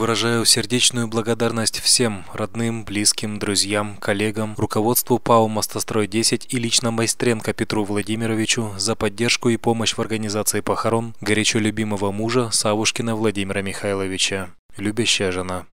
Выражаю сердечную благодарность всем родным, близким, друзьям, коллегам, руководству ПАО «Мостострой-10» и лично Майстренко Петру Владимировичу за поддержку и помощь в организации похорон горячо любимого мужа Савушкина Владимира Михайловича. Любящая жена.